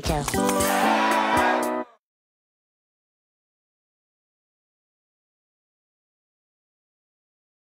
Sacramento.